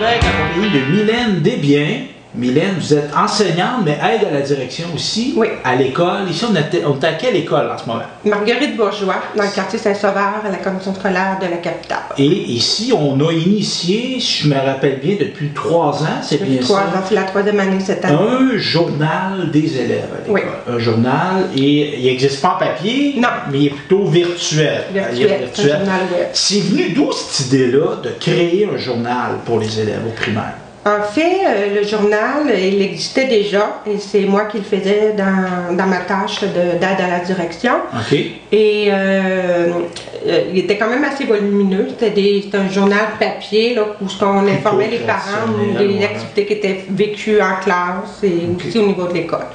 Lévesque en compagnie de Mylène Desbiens. Mylène, vous êtes enseignante, mais aide à la direction aussi Oui. à l'école. Ici, on est, on à quelle école en ce moment? Marguerite Bourgeois, dans le quartier Saint-Sauveur, à la commission scolaire de la capitale. Et ici, on a initié, si je me rappelle bien, depuis trois ans, c'est bien Trois ça, ans, c'est la troisième année cette année. un journal des élèves à l'école. Oui. Un journal, et il n'existe pas en papier, Non. mais il est plutôt virtuel. Est Virtuel, c'est un journal web. C'est venu d'où cette idée-là de créer un journal pour les élèves au primaire? En fait, euh, le journal, il existait déjà et c'est moi qui le faisais dans, dans ma tâche de- d'aide à la direction. Et euh, euh, il était quand même assez volumineux. C'était un journal papier là, où qu'on informait les parents des activités qui étaient vécues en classe et aussi au niveau de l'école.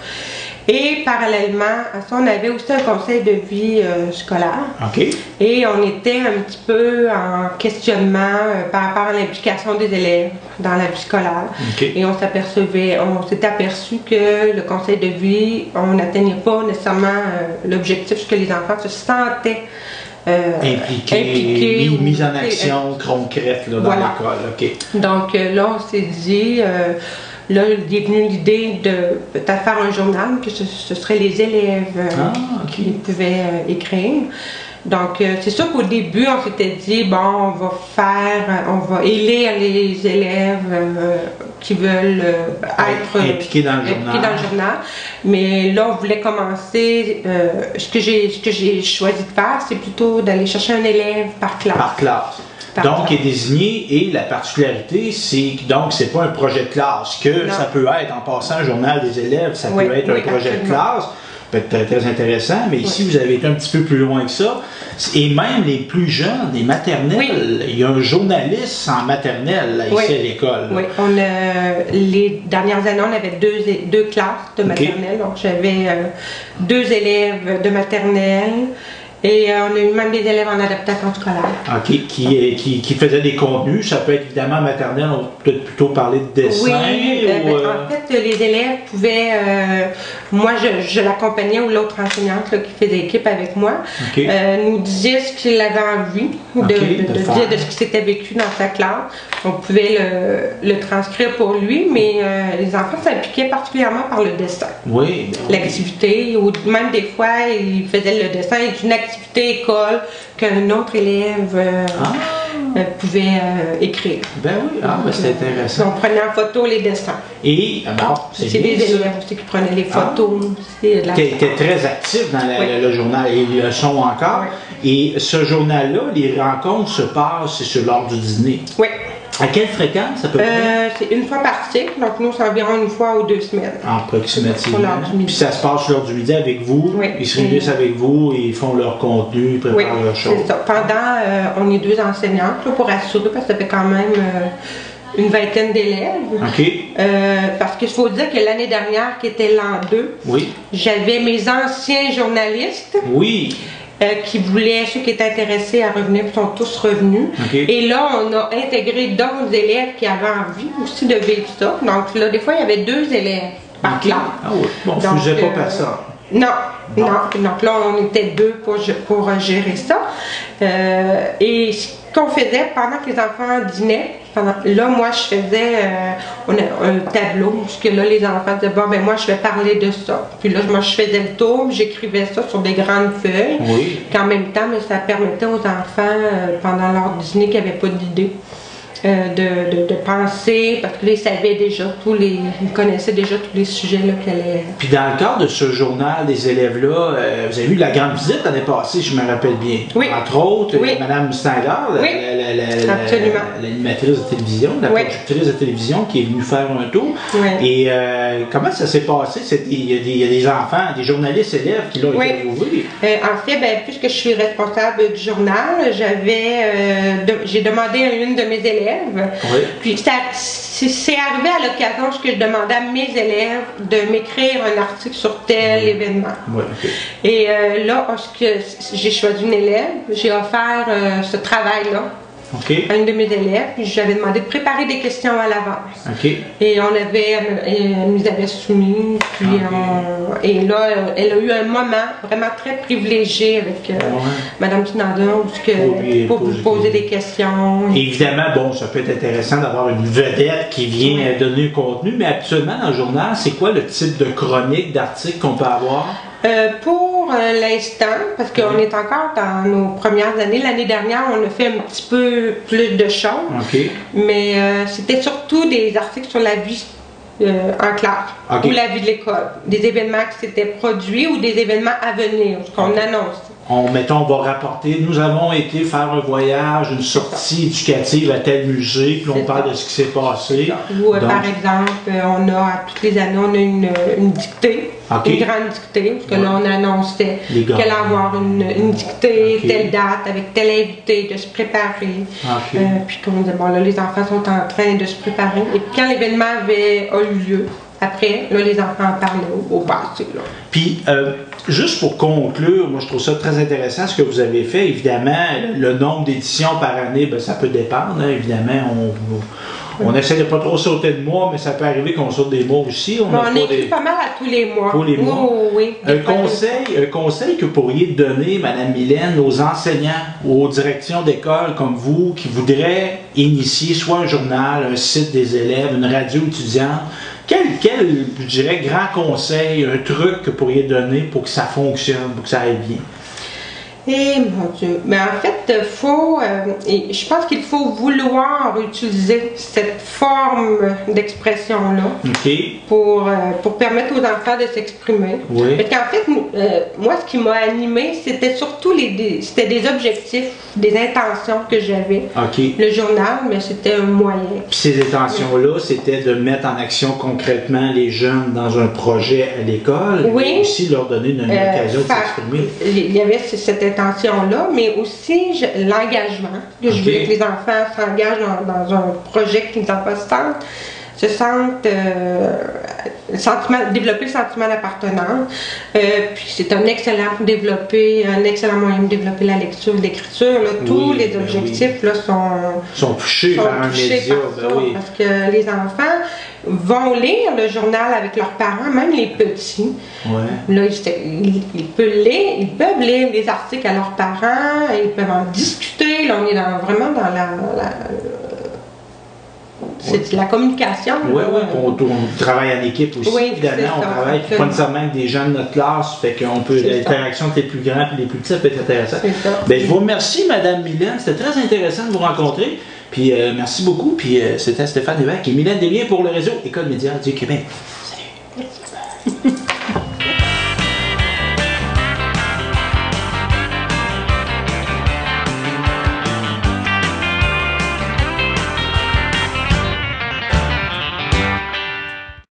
Et parallèlement à ça, on avait aussi un conseil de vie euh, scolaire. Et on était un petit peu en questionnement euh, par rapport à l'implication des élèves dans la vie scolaire. Et on s'apercevait, on s'était aperçu que le conseil de vie, on n'atteignait pas nécessairement euh, l'objectif que les enfants se sentaient euh, Impliqué, impliqués mis, ou- mis en action concrète là, dans Voilà. l'école. Donc là, on s'est dit, là, il est venu l'idée de peut-être faire un journal, que ce, ce serait les élèves euh, Ah, qui pouvaient euh, écrire. Donc, euh, c'est sûr qu'au début, on s'était dit, bon, on va faire, on va élire les élèves qui veulent euh, être Impliqués dans le impliqués journal. dans le journal. Mais là, on voulait commencer, euh, ce que j'ai choisi de faire, c'est plutôt d'aller chercher un élève par classe. Par classe. Par donc, classe. est désigné et la particularité, c'est que donc c'est pas un projet de classe, que Non. ça peut être en passant un journal des élèves, ça Oui, peut être oui, un projet de classe, peut être très, très intéressant, mais ici vous avez été un petit peu plus loin que ça. Et même les plus jeunes, les maternelles, Oui. il y a un journaliste en maternelle là, ici Oui. à l'école. Oui, on a, les dernières années, on avait deux, deux classes de maternelle. Donc, j'avais euh, deux élèves de maternelle et euh, on a eu même des élèves en adaptation scolaire. OK, qui, qui, qui faisait des contenus, ça peut être évidemment maternelle, on peut peut-être plutôt parler de dessin. Oui, euh, ou, ben, euh, en fait, les élèves pouvaient. euh, moi, je, je l'accompagnais ou l'autre enseignante là, qui faisait équipe avec moi euh, nous disait ce qu'il avait envie de, Ok, de- dire de ce qui s'était vécu dans sa classe. On pouvait le, le transcrire pour lui, mais euh, les enfants s'impliquaient particulièrement par le dessin. oui, ben oui. l'activité, ou même des fois, ils faisaient le dessin d'une activité école qu'un autre élève euh, Ah. Euh, pouvait euh, écrire. Ben oui, ah, ben, c'est intéressant. On prenait en photo les dessins. Et, ah, bon, c'est bien des élèves aussi qui prenaient les photos. C'est de la- qui était très actif dans la- Oui. le, le journal et ils le sont encore. Oui. Et ce journal-là, les rencontres se passent sur l'heure du dîner. Oui. À quelle fréquence à peu près? Euh, c'est une fois par cycle, donc nous, c'est environ une fois ou deux semaines. Approximativement. Puis ça se passe l'heure du midi avec vous. Oui. Ils se réunissent avec vous, ils font leur contenu, ils Oui, préparent leurs choses. c'est ça. Pendant, euh, on est deux enseignantes là, pour assurer, parce que ça fait quand même euh, une vingtaine d'élèves. OK. Euh, parce qu'il faut dire que l'année dernière, qui était l'an 2, Oui. j'avais mes anciens journalistes Oui. Euh, qui voulaient, ceux qui étaient intéressés à revenir, sont tous revenus. Et là, on a intégré d'autres élèves qui avaient envie aussi de vivre ça. Donc là, des fois, il y avait deux élèves par OK. classe. Ah oui. Bon, Donc, ne faisait pas euh, personne. Non, Non. non, Donc là, on était deux pour, pour gérer ça. Euh, et qu'on faisait pendant que les enfants dînaient, pendant- là, moi, je faisais euh, on a un tableau, parce que là, les enfants disaient, bon, ben moi, je vais parler de ça. Puis là, moi, je faisais le tour, j'écrivais ça sur des grandes feuilles. Oui. Qu'en même temps, mais ça permettait aux enfants, euh, pendant leur dîner, qui n'avaient pas d'idée, euh, de, de, de penser, parce que là, ils savaient déjà tous les, connaissaient déjà tous les sujets qu'elle allait Puis dans le cadre de ce journal des élèves-là, euh, vous avez eu la grande visite l'année passée, je me rappelle bien. Oui. Entre autres, Oui. Mme Oui. Absolument. l'animatrice de télévision, la productrice de télévision qui est venue faire un tour. Oui. Et euh, comment ça s'est passé? Il y, a des- il y a des enfants, des journalistes élèves qui l'ont Oui. interviewé. En fait, ben, puisque je suis responsable du journal, j'avais, de- j'ai demandé à une de mes élèves, Oui. puis c'est arrivé à l'occasion que je demandais à mes élèves de m'écrire un article sur tel événement. Oui, ok. Et euh, là, j'ai choisi une élève, j'ai offert euh, ce travail-là une de mes élèves. Puis j'avais demandé de préparer des questions à l'avance. Et on avait, elle nous avait soumis. Puis on- et là, elle a eu un moment vraiment très privilégié avec euh, où ce que- Pour vous poser des questions. Évidemment, bon, ça peut être intéressant d'avoir une vedette qui vient Ouais. donner un contenu, mais habituellement dans le journal, c'est quoi le type de chronique, d'article qu'on peut avoir? Euh, pour euh, l'instant, parce qu'on est encore dans nos premières années, l'année dernière, on a fait un petit peu plus de choses, mais euh, c'était surtout des articles sur la vie euh, en classe ou la vie de l'école, des événements qui s'étaient produits ou des événements à venir, ce qu'on annonce. On, mettons, on va rapporter, nous avons été faire un voyage, une sortie éducative à tel musée, puis on parle ça. de ce qui s'est passé. Ou euh, Donc, par exemple, euh, on a, à toutes les années, on a une, une dictée, une grande dictée, parce que là, on annonçait qu'elle allait avoir une, une dictée, telle date, avec tel invité, de se préparer. Euh, puis qu'on disait, bon, là, les enfants sont en train de se préparer. Et puis quand l'événement avait a eu lieu, après, là, les enfants en parlaient au, au passé. Là. Puis, euh, juste pour conclure, moi je trouve ça très intéressant ce que vous avez fait. Évidemment, le nombre d'éditions par année, ben, ça peut dépendre. hein. Évidemment, on, on essaie de pas trop sauter de mois, mais ça peut arriver qu'on saute des mois aussi. On Bon, a on pas écrit des- pas mal à tous les mois. Tous les mois. oui, oui. Un conseil, un conseil que vous pourriez donner, Madame Mylène, aux enseignants, aux directions d'école comme vous, qui voudraient initier soit un journal, un site des élèves, une radio étudiante, quel, quel, je dirais, grand conseil, un truc que vous pourriez donner pour que ça fonctionne, pour que ça aille bien? Eh mon. Mais en fait, faut, euh, je pense qu'il faut vouloir utiliser cette forme d'expression-là OK? pour, euh, pour permettre aux enfants de s'exprimer. Oui. Parce qu'en fait, euh, moi, ce qui m'a animé, c'était surtout les, des, c'était des objectifs, des intentions que j'avais. Le journal, mais c'était un moyen. Puis ces intentions-là, c'était de mettre en action concrètement les jeunes dans un projet à l'école, Oui. mais aussi leur donner une, une Euh, occasion de s'exprimer. Il y avait cette intention-là, mais aussi l'engagement. Je voulais que les enfants s'engagent dans, dans un projet, que les enfants se se sentent euh, sentiment, développer le sentiment d'appartenance. Euh, puis c'est un excellent pour développer, un excellent moyen de développer la lecture, l'écriture. Tous Oui, les ben objectifs là, sont sont touchés sont par un touchés média, par ben ça, oui. parce que les enfants vont lire le journal avec leurs parents, même les petits. Ouais. Là, ils, peuvent lire, ils peuvent lire des articles à leurs parents, ils peuvent en discuter. Là, on est dans- vraiment dans la. la- c'est de la communication. Oui, oui, on, on travaille en équipe aussi, Oui, évidemment. On ça, travaille pas nécessairement avec des gens de notre classe, fait qu'on peut, l'interaction entre les plus grands et les plus petits, ça peut être intéressant. C'est ça. Ben, je vous remercie, Madame Mylène. C'était très intéressant de vous rencontrer. Puis euh, merci beaucoup. Puis euh, c'était Stéphane Lévesque et Mylène Desliens pour le réseau École Média du Québec. Salut.